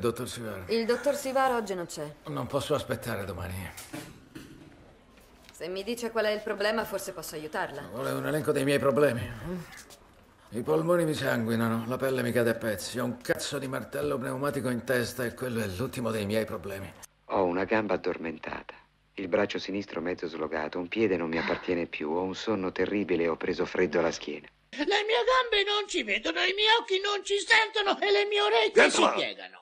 il dottor Sivaro. Il dottor Sivaro oggi non c'è. Non posso aspettare domani. Se mi dice qual è il problema, forse posso aiutarla. Vuole un elenco dei miei problemi. I polmoni mi sanguinano, la pelle mi cade a pezzi, ho un cazzo di martello pneumatico in testa e quello è l'ultimo dei miei problemi. Ho una gamba addormentata, il braccio sinistro mezzo slogato, un piede non mi appartiene più, ho un sonno terribile e ho preso freddo alla schiena. Le mie gambe non ci vedono, i miei occhi non ci sentono e le mie orecchie si Dentro. piegano.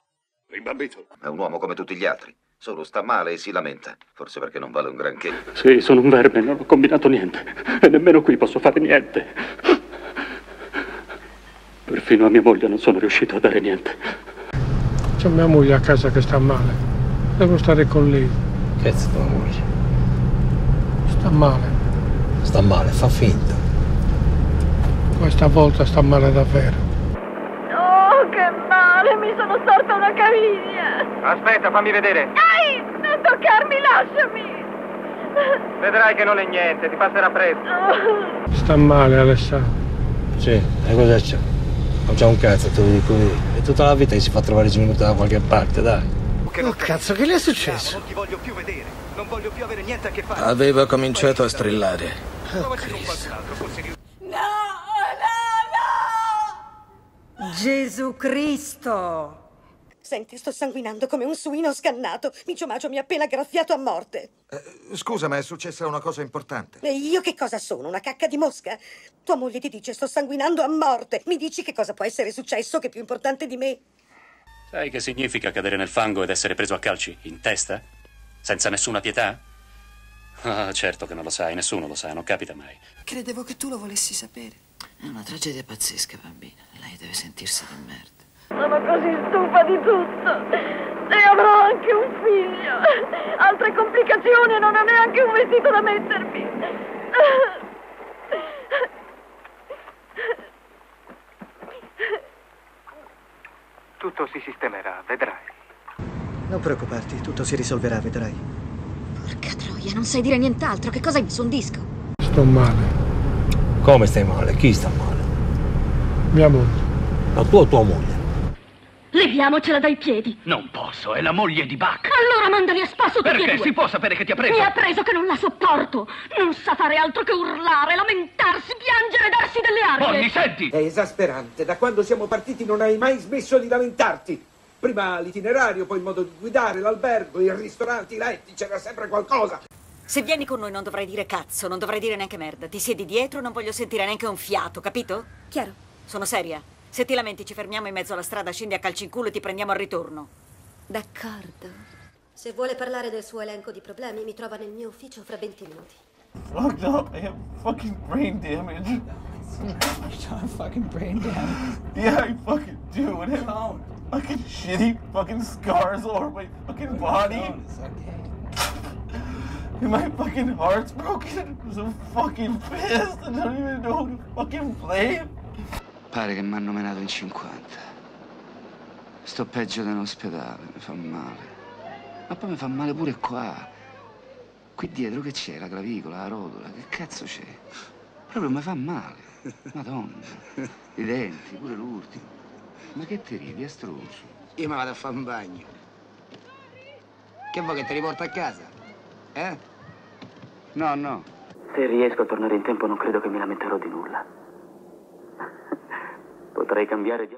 Rimbambito. È un uomo come tutti gli altri. Solo sta male e si lamenta. Forse perché non vale un granché. Sì, sono un verme, non ho combinato niente. E nemmeno qui posso fare niente. Perfino a mia moglie non sono riuscito a dare niente. C'è mia moglie a casa che sta male. Devo stare con lei. Cazzo tua moglie. Sta male. Sta male, fa finta. Questa volta sta male davvero. Oh, che male! Mi sono storta una caviglia! Aspetta, fammi vedere. Dai! Non toccarmi, lasciami! Vedrai che non è niente, ti passerà presto. Oh. Sta male Alessandro. Sì, e cosa c'è? Non c'è un cazzo, te lo dico io. E tutta la vita che si fa trovare sminuta da qualche parte, dai. Oh cazzo, che le è successo? Non ti voglio più vedere. Non voglio più avere niente a che fare. Aveva cominciato a strillare. Provaci con qualcun altro, forse riuscirai. Gesù Cristo! Senti, sto sanguinando come un suino scannato. Micio Macio mi ha appena graffiato a morte. Eh, scusa, ma è successa una cosa importante. E io che cosa sono? Una cacca di mosca? Tua moglie ti dice sto sanguinando a morte. Mi dici che cosa può essere successo che è più importante di me? Sai che significa cadere nel fango ed essere preso a calci? In testa? Senza nessuna pietà? Ah, certo che non lo sai, nessuno lo sa, non capita mai. Credevo che tu lo volessi sapere. È una tragedia pazzesca, bambina. Lei deve sentirsi di merda. Sono così stufa di tutto. E avrò anche un figlio. Altre complicazioni e non ho neanche un vestito da mettermi. Tutto si sistemerà, vedrai. Non preoccuparti, tutto si risolverà, vedrai. Porca troia, non sai dire nient'altro. Che cosa hai messo un disco? Sto male. Come stai male? Chi sta male? Mia moglie. La tua o tua moglie? Leviamocela dai piedi. Non posso, è la moglie di Buck. Allora mandali a spasso tutti Perché? Si può sapere che ti ha preso? Mi ha preso che non la sopporto. Non sa fare altro che urlare, lamentarsi, piangere, darsi delle arie. Bonnie, senti! È esasperante. Da quando siamo partiti non hai mai smesso di lamentarti. Prima l'itinerario, poi il modo di guidare, l'albergo, i ristoranti, i letti, c'era sempre qualcosa. Se vieni con noi non dovrai dire cazzo, non dovrai dire neanche merda. Ti siedi dietro, non voglio sentire neanche un fiato, capito? Chiaro. Sono seria. Se ti lamenti ci fermiamo in mezzo alla strada, scendi a calci in culo e ti prendiamo al ritorno. D'accordo. Se vuole parlare del suo elenco di problemi, mi trova nel mio ufficio fra 20 minuti. Fucked up. I have fucking brain damage. fucking brain damage. Yeah, I fucking do. And I have fucking shitty fucking scars all over my fucking body. And my fucking heart's broken. I'm so fucking pissed. I don't even know who to fucking blame. Pare che mi hanno menato in 50. Sto peggio dell'ospedale, mi fa male. Ma poi mi fa male pure qua. Qui dietro che c'è? La clavicola, la rotola, che cazzo c'è? Proprio mi fa male. Madonna. I denti, pure l'ultimo. Ma che ti ridi, è stronzo? Io mi vado a fare un bagno. Che vuoi che ti riporto a casa? Eh? No, no. Se riesco a tornare in tempo non credo che mi lamenterò di nulla. Potrei cambiare di...